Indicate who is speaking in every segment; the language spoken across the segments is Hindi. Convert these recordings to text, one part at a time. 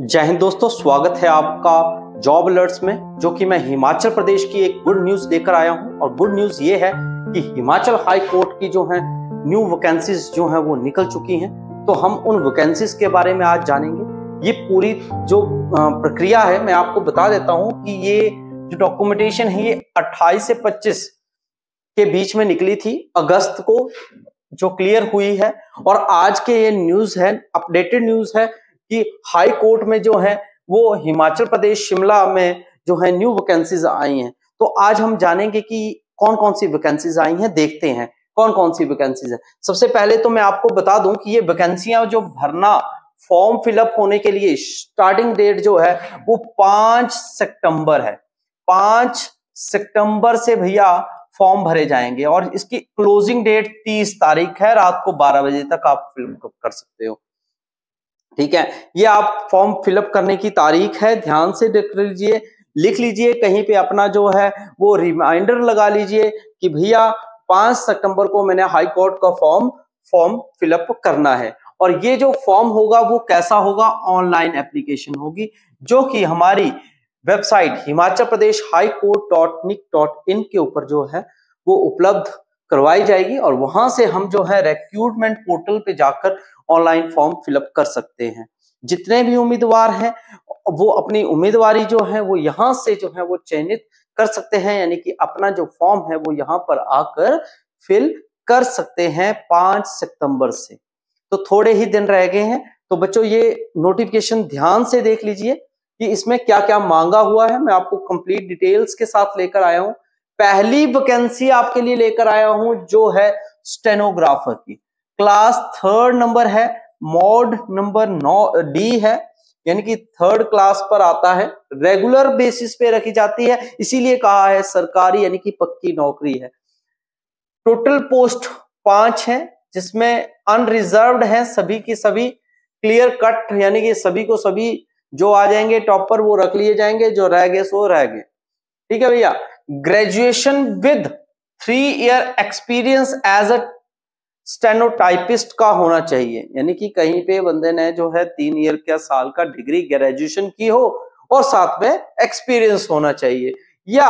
Speaker 1: जय हिंद दोस्तों, स्वागत है आपका जॉब अलर्ट्स में, जो कि मैं हिमाचल प्रदेश की एक गुड न्यूज़ लेकर आया हूँ। और गुड न्यूज़ ये है कि हिमाचल हाई कोर्ट की जो है, न्यू वैकेंसीज जो है, वो निकल चुकी हैं। तो हम उन वैकेंसीज के बारे में आज जानेंगे। ये पूरी जो प्रक्रिया है, मैं आपको बता देता हूँ कि ये जो डॉक्यूमेंटेशन है, ये 28 से 25 के बीच में निकली थी, अगस्त को जो क्लियर हुई है। और आज के ये न्यूज़ है अपडेटेड न्यूज़ है कि हाई कोर्ट में जो है, वो हिमाचल प्रदेश, शिमला में जो है न्यू वैकेंसीज आई हैं। तो आज हम जानेंगे कि कौन कौन सी वैकेंसीज आई हैं, देखते हैं कौन कौन सी वैकेंसीज है। सबसे पहले तो मैं आपको बता दूँ कि ये वैकेंसियाँ जो भरना फॉर्म फिलअप होने के लिए स्टार्टिंग डेट जो है, वो पाँच सितंबर है। पाँच सितंबर से भैया फॉर्म भरे जाएँगे और इसकी क्लोजिंग डेट तीस तारीख है, रात को बारह बजे तक आप फ़िल्म कर सकते हो। ठीक है? ये आप फॉर्म फिलअप करने की तारीख है, ध्यान से देख लीजिए, लिख लीजिए, कहीं पे अपना जो है, वो रिमाइंडर लगा लीजिए कि भैया, पाँच सितंबर को मैंने हाई कोर्ट का फॉर्म फॉर्म फिलअप करना है। और ये जो फॉर्म होगा, वो कैसा होगा? ऑनलाइन एप्लीकेशन होगी, जो कि हमारी website Himachal Pradesh high court dot nic dot in के ऊपर जो है, वो उपलब्ध करवाई जाएगी और वहाँ से हम जो है रिक्रूटमेंट पोर्टल पे जाकर ऑनलाइन फॉर्म फिलअप कर सकते हैं। जितने भी उम्मीदवार हैं, वो अपनी उम्मीदवारी जो है, वो यहाँ से जो है, वो चयनित कर सकते हैं, यानी कि अपना जो फॉर्म है, वो यहाँ पर आकर फिल कर सकते हैं पाँच सितंबर से। तो थोड़े ही दिन रह गए हैं तो बच्चों ये नोटिफिकेशन ध्यान से देख लीजिए कि इसमें क्या क्या मांगा हुआ है। मैं आपको कंप्लीट डिटेल्स के साथ लेकर आया हूँ। पहली वैकेंसी आपके लिए लेकर आया हूँ, जो है स्टेनोग्राफर की। क्लास थर्ड नंबर है मॉड नंबर नौ डी है, यानी कि थर्ड क्लास पर आता है। रेगुलर बेसिस पे रखी जाती है, इसीलिए कहा है सरकारी, यानी कि पक्की नौकरी है। टोटल पोस्ट पाँच है, जिसमें अनरिजर्व्ड है सभी की सभी क्लियर कट यानी कि सभी को सभी जो आ जाएँगे टॉप पर वो रख लिए जाएँगे, जो रह गए सो रह गए। ठीक है भैया? Graduation with three year experience as a stenotypist का होना चाहिए। यानी कि कहीं पे बंदे ने जो है तीन ईयर का साल का डिग्री ग्रेजुएशन की हो और साथ में एक्सपीरियंस होना चाहिए। या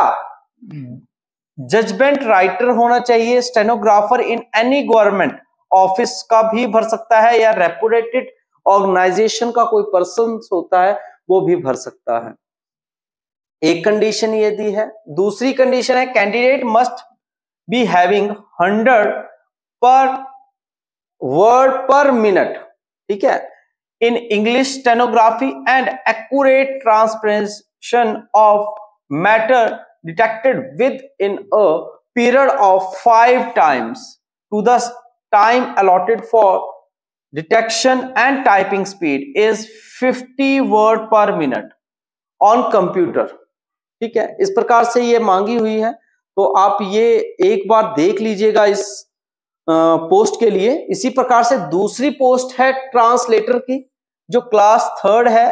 Speaker 1: जजमेंट राइटर होना चाहिए stenographer in any government office का भी भर सकता है या रेपुटेटेड ऑर्गेनाइजेशन का कोई पर्सन होता है, वो भी भर सकता है। एक कंडीशन ये दी है, दूसरी कंडीशन है candidate must be having hundred per word per minute ठीक है? In English stenography and accurate transcription of matter dictated within a period of five times to the time allotted for dictation and typing speed is 50 word per minute on computer ठीक है? इस प्रकार से ये मांगी हुई है। तो आप ये एक बार देख लीजिएगा इस पोस्ट के लिए। इसी प्रकार से दूसरी पोस्ट है ट्रांसलेटर की, जो क्लास थर्ड है,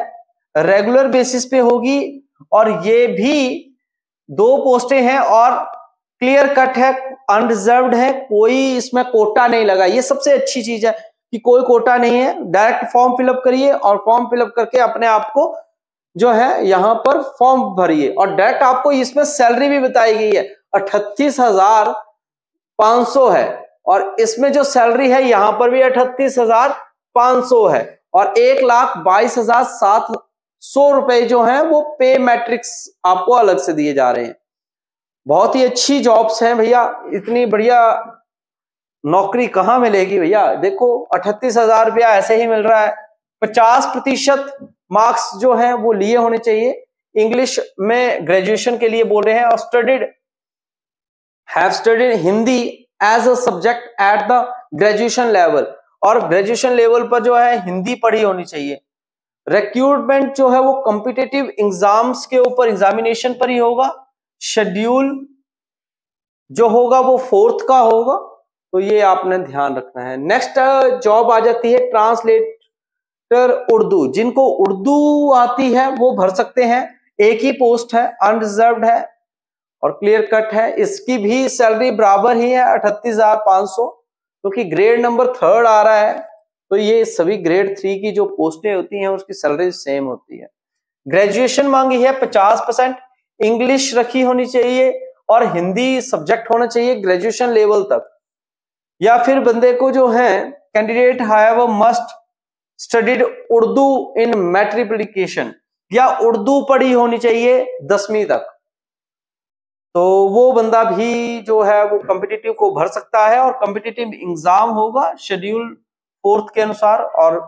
Speaker 1: रेगुलर बेसिस पे होगी और ये भी दो पोस्टें हैं और क्लियर कट है, अनरिजर्व्ड है, कोई इसमें कोटा नहीं लगा। ये सबसे अच्छी चीज़ है कि कोई कोटा नहीं है। डायरेक्ट फॉर्म फिलअप करिए और फॉर्म फिलअप करके अपने आप को जो है यहाँ पर फॉर्म भरिए। और डायरेक्ट आपको इसमें सैलरी भी बताई गई है, अठतीस हज़ार पाँच सौ है। और इसमें जो सैलरी है, यहाँ पर भी अठतीस हज़ार पाँच सौ है। और एक लाख बाईस हज़ार सात सौ रुपए जो है, वो पे मैट्रिक्स आपको अलग से दिए जा रहे हैं। बहुत ही अच्छी जॉब्स हैं भैया। इतनी बढ़िया नौकरी कहाँ मिलेगी भैया? देखो, अठतीस हज़ार रुपया ऐसे ही मिल रहा है। पचास प्रतिशत मार्क्स जो है वो लिए होने चाहिए। इंग्लिश में ग्रेजुएशन के लिए बोल रहे हैं और studied have studied Hindi as a subject at the graduation level और ग्रेजुएशन लेवल पर जो है, हिंदी पढ़ी होनी चाहिए। रिक्रूटमेंट जो है वो कॉम्पिटेटिव एग्ज़ाम्स के ऊपर एग्जामिनेशन पर ही होगा। शेड्यूल जो होगा वो फोर्थ का होगा। तो ये आपने ध्यान रखना है। नेक्स्ट जॉब आ जाती है ट्रांसलेटर उर्दू, जिनको उर्दू आती है, वो भर सकते हैं। एक ही पोस्ट है अनरिजर्व है और क्लियर कट है। इसकी भी सैलरी बराबर ही है, अठतीस हज़ार पाँच सौ। क्योंकि ग्रेड नंबर थर्ड आ रहा है तो ये सभी ग्रेड थ्री की जो पोस्टें होती हैं, उसकी सैलरी सेम होती है। ग्रेजुएशन मांगी है, पचास परसेंट। इंग्लिश रखी होनी चाहिए और हिंदी सब्जेक्ट होना चाहिए ग्रेजुएशन लेवल तक। या फिर बंदे को जो है candidate have must studied Urdu in matriculation, या उर्दू पढ़ी होनी चाहिए दसवीं तक। तो वो बंदा भी जो है, वो कॉम्पिटिटिव को भर सकता है और कॉम्पिटिटिव एग्ज़ाम होगा शेड्यूल फोर्थ के अनुसार और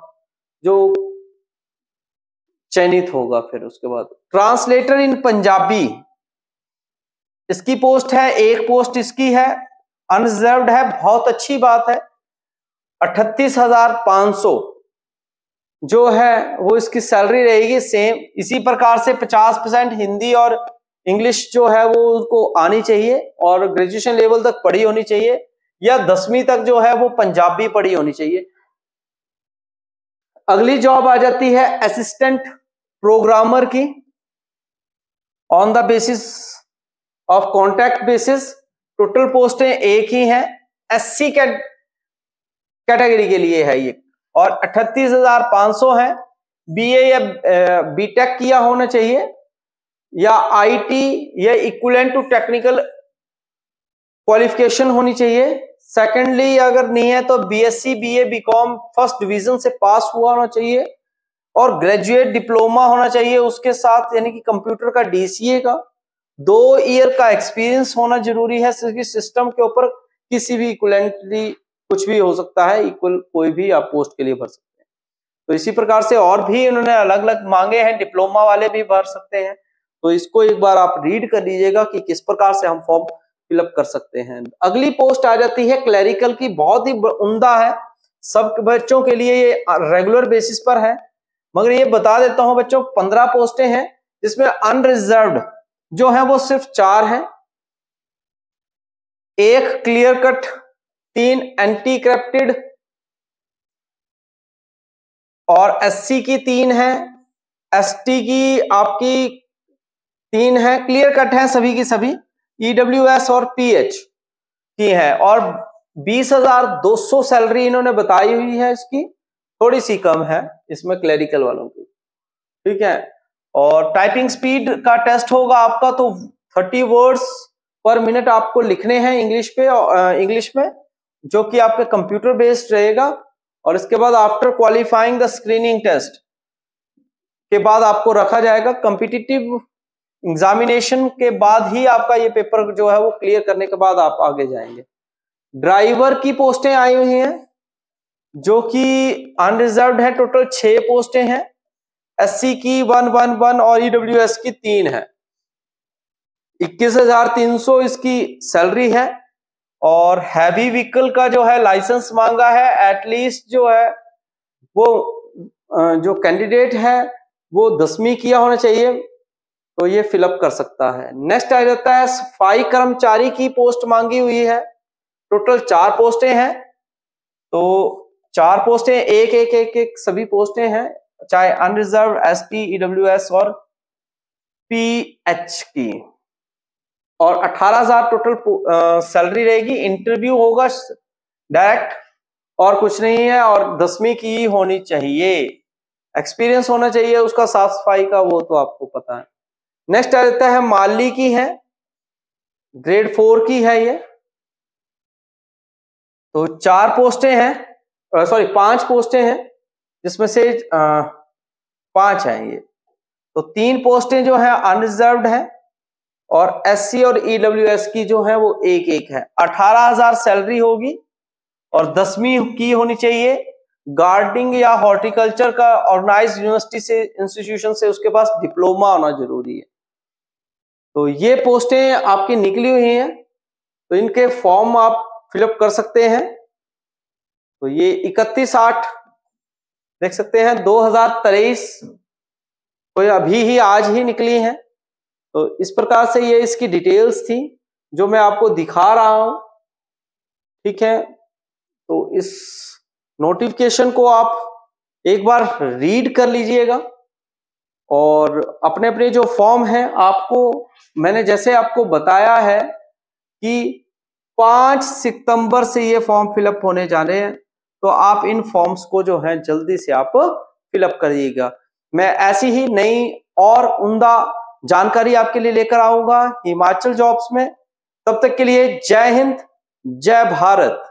Speaker 1: जो चयनित होगा फिर उसके बाद। ट्रांसलेटर इन पंजाबी इसकी पोस्ट है, एक पोस्ट इसकी है अनरिजर्व है, बहुत अच्छी बात है। अठतीस हज़ार पाँच सौ जो है, वो इसकी सैलरी रहेगी सेम इसी प्रकार से पचास परसेंट हिंदी और इंग्लिश जो है, वो उसको आनी चाहिए और ग्रेजुएशन लेवल तक पढ़ी होनी चाहिए या दसवीं तक जो है, वो पंजाबी पढ़ी होनी चाहिए। अगली जॉब आ जाती है असिस्टेंट प्रोग्रामर की। On the basis of contact basis total पोस्टें एक ही हैं। एससी कैटेगरी के लिए है ये। और अठतीस हज़ार पाँच सौ है। बीए या बीटेक किया होना चाहिए या आईटी या इक्वलेंट टू टेक्निकल क्वालिफिकेशन होनी चाहिए। सेकेंडली अगर नहीं है तो BSc BA BCom first division से पास हुआ होना चाहिए और ग्रेजुएट डिप्लोमा होना चाहिए उसके साथ, यानी कि कंप्यूटर का डीसीए का। दो ईयर का एक्सपीरियंस होना ज़रूरी है सिस्टम के ऊपर किसी भी इक्वलेंटली कुछ भी हो सकता है इक्वल कोई भी आप पोस्ट के लिए भर सकते हैं। तो इसी प्रकार से और भी उन्होंने अलग अलग मांगे हैं डिप्लोमा वाले भी भर सकते हैं। तो इसको एक बार आप रीड कर लीजिएगा कि किस प्रकार से हम फॉर्म फिलअप कर सकते हैं। अगली पोस्ट आ जाती है क्लैरिकल की, बहुत ही उमदा है। सब बच्चों के लिए ये रेगुलर बेसिस पर है। मगर ये बता देता हूँ बच्चों, पंद्रह पोस्टें हैं, जिसमें अनरिजर्व जो है वो सिर्फ़ चार हैं। एक क्लियर कट तीन एंटी करप्टेड और एससी की तीन है एसटी की आपकी तीन है क्लियर कट है सभी की सभी ईडब्ल्यू e और पीएच की है। और बीस हज़ार दो सौ सैलरी इन्होंने बताई हुई है इसकी, थोड़ी सी कम है इसमें क्लरिकल वालों की। ठीक है? और टाइपिंग स्पीड का टेस्ट होगा आपका तो थर्टी वर्ड्स पर मिनट आपको लिखने हैं इंग्लिश पे इंग्लिश में। जो कि आपके कंप्यूटर बेस्ड रहेगा और इसके बाद after qualifying the screening test के बाद आपको रखा जाएगा कंपिटिटिव एग्जामिनेशन के बाद ही आपका ये पेपर जो है वो क्लियर करने के बाद आप आगे जाएँगे। ड्राइवर की पोस्टें आई हुई हैं, जो कि अनरिजर्व है टोटल छह पोस्टें हैं। एससी की वन वन वन और ईडब्ल्यू e की तीन है। इक्कीस हज़ार तीन सौ इसकी सैलरी है। और हैवी व्हीकल का जो है लाइसेंस मांगा है एटलीस्ट जो है, वो जो कैंडिडेट है, वो दसवीं किया होना चाहिए तो ये फिलअप कर सकता है। नेक्स्ट आ जाता है सफ़ाई कर्मचारी की पोस्ट मांगी हुई है। टोटल चार पोस्टें हैं। तो चार पोस्टें एक एक एक एक सभी पोस्टें हैं, चाहे unreserved S T EW S और पी एच की और अठारह हज़ार टोटल सैलरी रहेगी। इंटरव्यू होगा डायरेक्ट और कुछ नहीं है और दसवीं की होनी चाहिए। एक्सपीरियंस होना चाहिए उसका साफ़ सफ़ाई का वो तो आपको पता है। नेक्स्ट आ जाता है माली की है। ग्रेड फोर की है ये। तो चार पोस्टें हैं सॉरी पाँच पोस्टें हैं जिसमें से आ, पाँच हैं ये। तो तीन पोस्टें जो है अनरिजर्व है। और एससी और ईडब्ल्यू e की जो है वो एक एक है। अठारह हज़ार सैलरी होगी और दसवीं की होनी चाहिए। गार्डनिंग या हॉर्टिकल्चर का ऑर्गेनाइज यूनिवर्सिटी से इंस्टीट्यूशन से उसके पास डिप्लोमा होना ज़रूरी है। तो ये पोस्टें आपकी निकली हुई हैं तो इनके फॉर्म आप फिलअप कर सकते हैं। तो ये इकतीस आठ, देख सकते हैं, दो हज़ार तेईस तो अभी ही आज ही निकली हैं। तो इस प्रकार से ये इसकी डिटेल्स थी, जो मैं आपको दिखा रहा हूँ। ठीक है? तो इस नोटिफिकेशन को आप एक बार रीड कर लीजिएगा और अपने अपने जो फॉर्म है, आपको, मैंने जैसे आपको बताया है कि पाँच सितंबर से ये फॉर्म फिलअप होने जा रहे हैं तो आप इन फॉर्म्स को जो है, जल्दी से आप फिलअप करिएगा। मैं ऐसी ही नई और उमदा जानकारी आपके लिए लेकर आऊँगा हिमाचल जॉब्स में। तब तक के लिए जय हिंद, जय भारत।